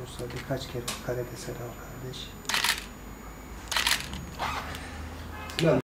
Musa birkaç kere karede selam kardeş.